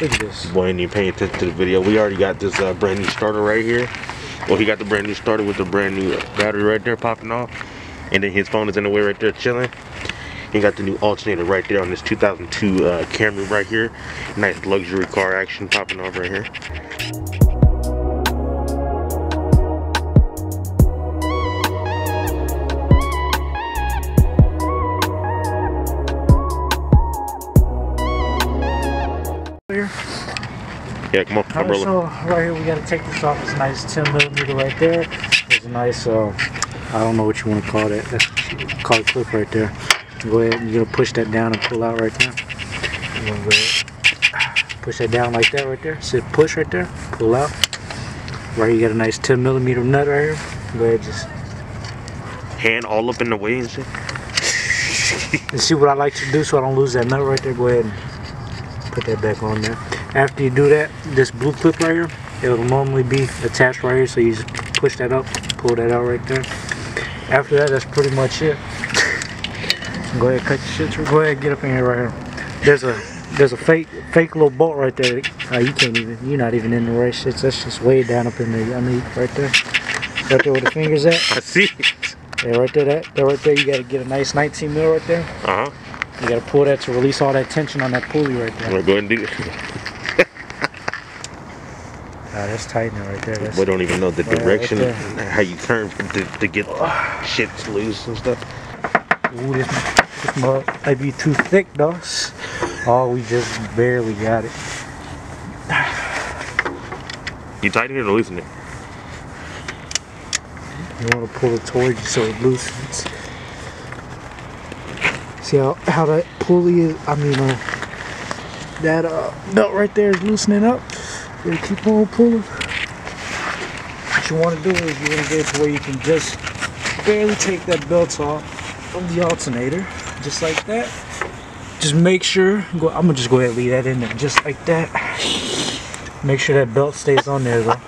Look at this. Boy, ain't even paying attention to the video. We already got this uh, brand new starter right here. Well, he got the brand new starter with the brand new battery right there popping off. And then his phone is in the way right there chilling. He got the new alternator right there on this 2002 uh, Camry right here. Nice luxury car action popping off right. Here. Yeah, come on, I'm right, so right here we gotta take this off. It's a nice 10 millimeter right there. There's a nice, uh, I don't know what you want to call that. That's call it clip right there. Go ahead, you're gonna push that down and pull out right there. You're gonna go ahead, push that down like that right there. Sit push right there, pull out. Right, here you got a nice 10 millimeter nut right here. Go ahead, just Hand all up in the way and shit. And see what I like to do so I don't lose that nut right there. Go ahead and put that back on there. After you do that, this blue clip right here, it'll normally be attached right here. So you just push that up, pull that out right there. After that, that's pretty much it. Go ahead, cut your shit through. Go ahead, get up in here right here. There's a there's a fake fake little bolt right there. Uh, you can't even you're not even in the right shit. That's just way down up in there. I mean, right there, right there where the fingers at. I see. Yeah, right there, that, that right there. You gotta get a nice 19 mil right there. Uh huh. You gotta pull that to release all that tension on that pulley right I'm there. gonna go ahead and do it. Ah, that's tightening right there. That's, We don't even know the Right, right direction, how you turn to, to get shit loose and stuff. Ooh, this, this mug might be too thick, though. Oh, we just barely got it. You tighten it or loosen it? You wanna pull it towards you so it loosens. See how, how that pulley is, I mean, uh, that uh, belt right there is loosening up. You keep on pulling. What you wanna do is you wanna get to where you can just barely take that belt off of the alternator, just like that. Just make sure, go, I'm gonna just go ahead and leave that in there, just like that. Make sure that belt stays on there though.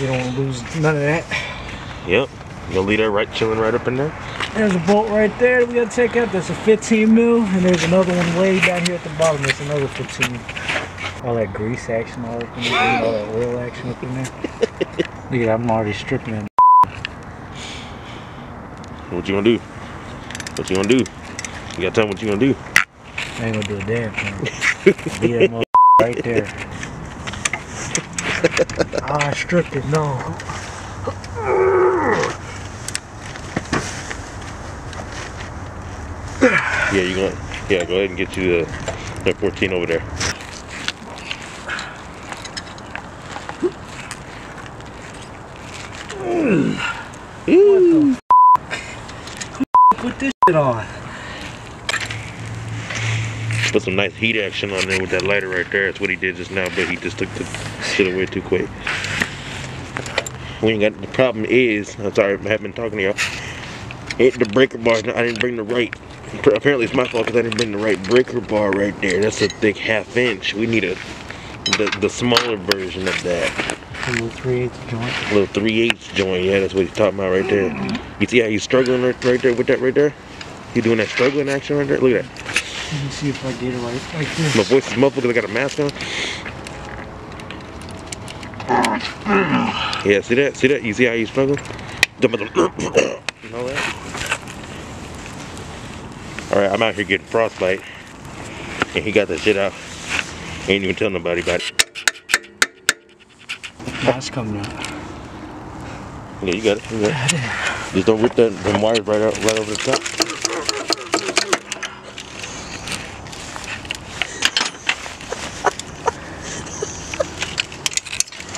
You don't wanna lose none of that. Yep. You gonna leave that right chilling right up in there? There's a bolt right there that we gotta take out. That's a 15 mil, and there's another one way down here at the bottom. That's another 15. All that grease action all up in there, all that oil action up in there. Look at I'm already stripping it. What you gonna do? What you gonna do? You gotta tell me what you gonna do. I ain't gonna do a damn thing. Leave that mother right there. Ah, I stripped it. No. Yeah, you gonna yeah, go ahead and get you the that 14 over there. Put this shit on. Put some nice heat action on there with that lighter right there. That's what he did just now, but he just took the shit away too quick. We ain't got the problem is I'm sorry I haven't been talking to y'all. Hit the breaker bar. I didn't bring the right. Apparently it's my fault because I didn't bring the right breaker bar right there. That's a thick half inch. We need a the, the smaller version of that. A little 3 8 joint. little 3 8 joint. Yeah, that's what he's talking about right there. You see how he's struggling right, right there with that right there? He doing that struggling action right there? Look at that. Let me see if I get it right. Like My voice is muffled because I got a mask on. Yeah, see that? See that? You see how he's struggling? You know that? Alright, I'm out here getting frostbite. And he got that shit out. Ain't even tell nobody about it. Nah, it's coming out. Yeah, you got it. You got it. Just don't rip that them wires right out right over the top.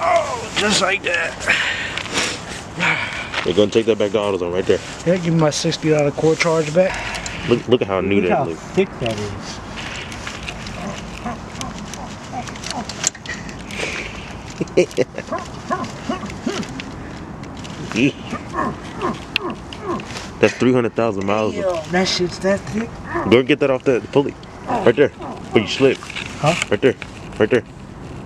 Oh, just like that. We're gonna take that back to AutoZone right there. Yeah, give me my $60 core charge back. Look look at how new Look that how looks. thick that is. That's 300,000 miles. Yo, that shit's that thick. Go get that off that pulley. Right there. Where you slip. Huh? Right there. Right there.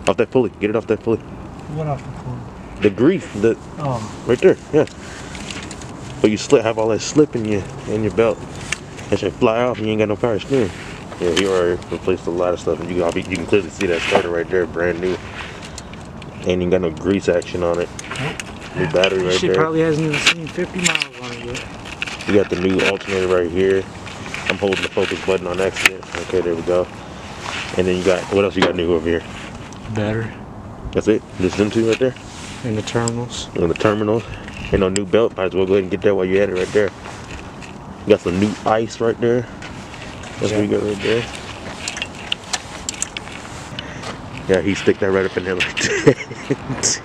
Off that pulley. Get it off that pulley. What off the phone? The grease. The Oh, right there. Yeah. But you slip have all that slip in your in your belt. That should fly off and you ain't got no power steering. Yeah, he already replaced a lot of stuff, and you got you can clearly see that starter right there, brand new. Ain't even got no grease action on it. New battery right She there. probably hasn't even seen 50 miles on it yet. You got the new alternator right here. I'm holding the focus button on accident. Okay, there we go. And then you got what else you got new over here? Better. That's it. Just them two right there. In the terminals. On the terminals. Ain't no new belt. Might as well go ahead and get that while you're at it right there. You got some new ice right there. That's what you got right there. Yeah, he stick that right up in there like that.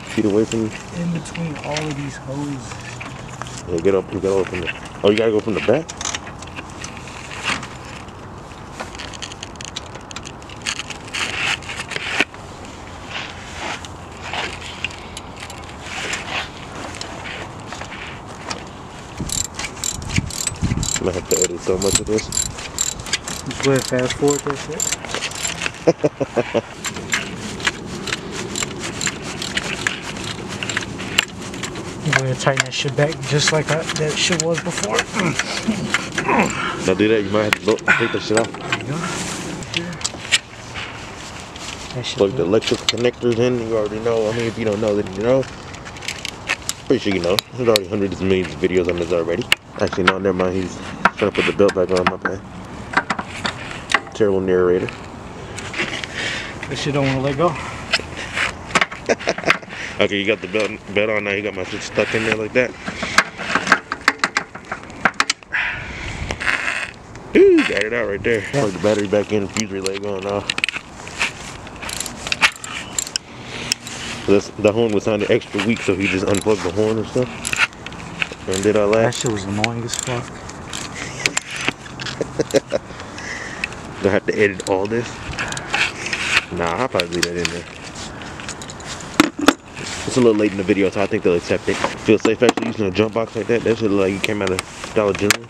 Feet away from you. In between all of these hoses. Yeah, get up. You gotta open it. Oh, you gotta go from the back. Gonna have to edit so much of this. Just go ahead fast forward that shit. I'm gonna tighten that shit back just like I, that shit was before. Now do that, you might have to lo- take that shit off. There you go. Plug the look- electrical connectors in. You already know. I mean, if you don't know, then you know. Pretty sure you know. There's already hundreds of millions of videos on this already. Actually, no, never mind. He's trying to put the belt back on. My bad. Terrible narrator. This shit don't wanna let go. Okay, you got the belt, belt on now. You got my shit stuck in there like that. Ooh, got it out right there. Yeah. Plug the battery back in. Fuse relay going off. This, the horn was sounding extra weak, so he just unplugged the horn and stuff. And did all That that. shit was annoying as fuck. Gonna have to edit all this. Nah, I'll probably leave that in there. It's a little late in the video, so I think they'll accept it. Feel safe actually using a jump box like that. That should look like it came out of Dollar General.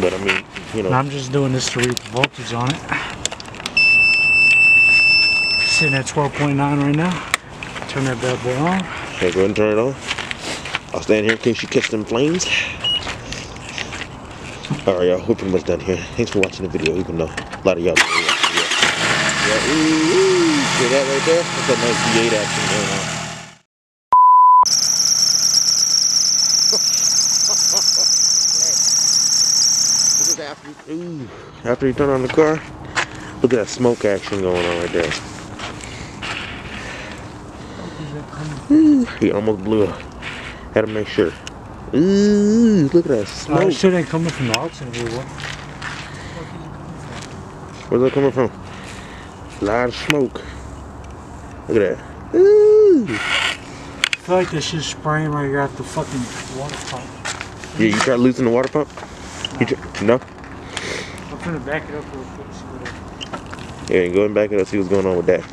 But I mean, you know, I'm just doing this to read the voltage on it. Sitting at 12.9 right now. Turn that bad boy on. okay, go ahead and turn it on. I'll stand here in case you catch them flames. Alright, y'all, we're pretty much done here. Thanks for watching the video, even though a lot of y'all didn't watch the video. Yeah, ooh, ooh, see that right there? That's a nice V8 action going on. This is after, ooh, after you turn on the car, look at that smoke action going on right there. Ooh, he almost blew it. Had to make sure. Ooh, look at that Oh, smoke. that shit ain't coming from the? Where's that coming from? A lot of smoke. Look at that. Ooh. I feel like this shit's spraying right here at the fucking water pump. Yeah, you try losing the water pump? You try, no? I'm gonna back it up real quick. See what. Yeah, go and back it up, see what's going on with that.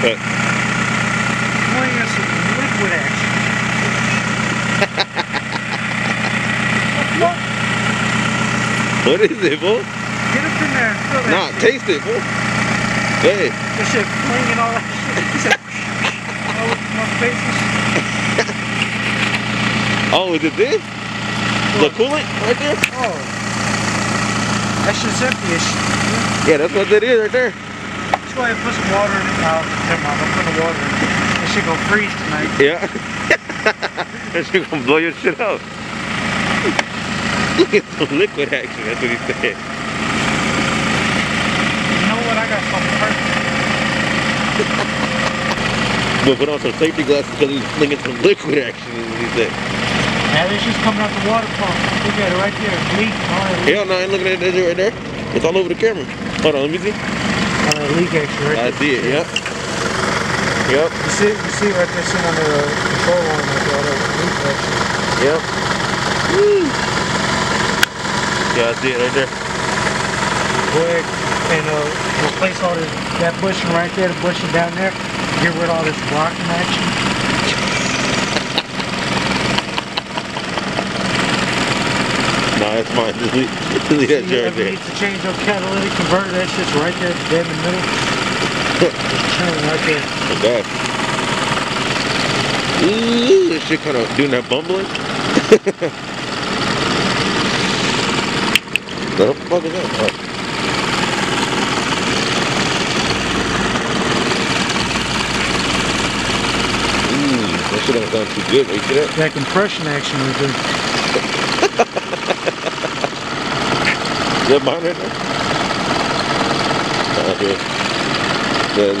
But Boy, that's some liquid action. what? What is it, boy? Get up in there and feel that Nah, shit. taste it, boy. Hey, That shit flinging all that shit. all my face oh, is it this? The coolant right there? Oh. That shit's empty as shit. Yeah, that's what that is right there. Let's go ahead and put some water in it. Oh, never mind. I'm putting the water in it. That shit gonna freeze tonight. Yeah. that shit gonna blow your shit up. Look at some liquid action, that's what he said. You know what? I got something perfect. But put on some safety glasses because he was flinging some liquid action, is what he said. Now this just coming out the water pump. Look at it right there. It's leaking. All leak, Hell no, I ain't looking at that right there. It's all over the camera. Hold on, let me see. that leak action right I see it, yep. Yep, You see, you see right there sitting under the control arm like all that leak action. yep. Woo. Yeah, I see it right there. Ahead and uh, replace all this, that bushing right there, the bushing down there. Get rid of all this rocking action. Nah, that's fine. Just leave, just leave that If you shit right ever there. need to change your catalytic converter, that shit's right there, dead in the middle. Turn right there. Okay. Ooh, Ooh, this shit kind of doing that bumbling. what the fuck is that? Oh. Hmm, that shit don't sound too good. See that? That compression action. Is that mine right there? Not good. That's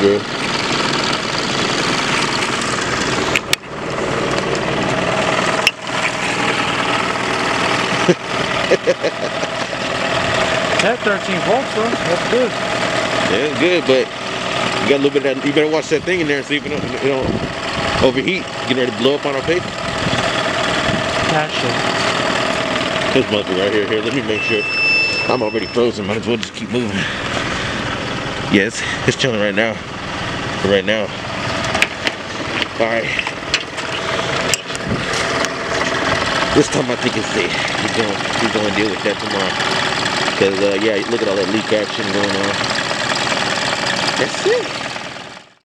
good. That 13 volts though, that's good. Yeah, it's good, but you got a little bit of that. You better watch that thing in there and see if it don't, it don't overheat. Getting ready to blow up on our paper. Shit. This mother right here. Here, let me make sure. I'm already frozen. Might as well just keep moving. Yes, it's chilling right now. For right now. All right. This time I think it's safe. He's going. He's going to deal with that tomorrow. Cause uh, yeah, look at all that leak action going on. That's it.